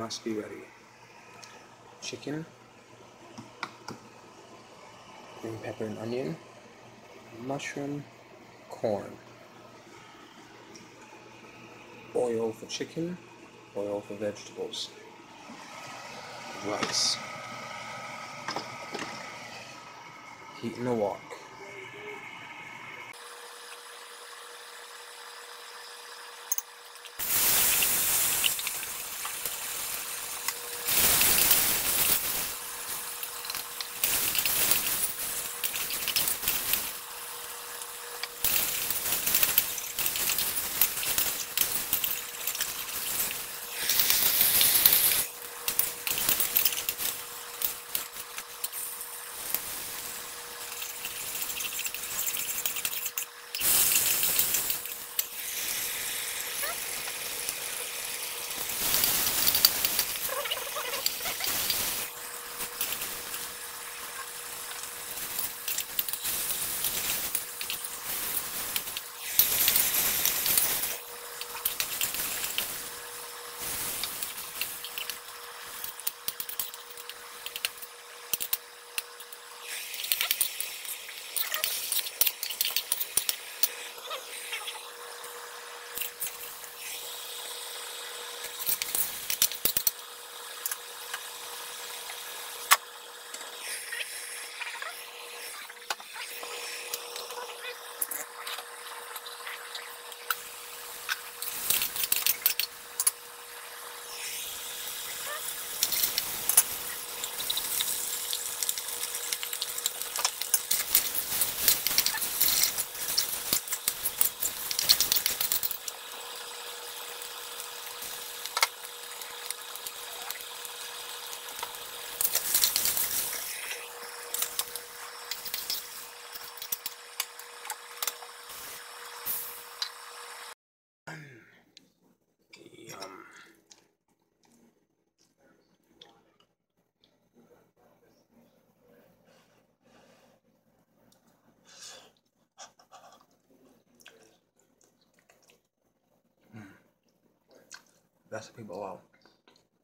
must be ready. Chicken, green pepper and onion, mushroom, corn, oil for chicken, oil for vegetables, rice, heat in the wok. That's the people wow.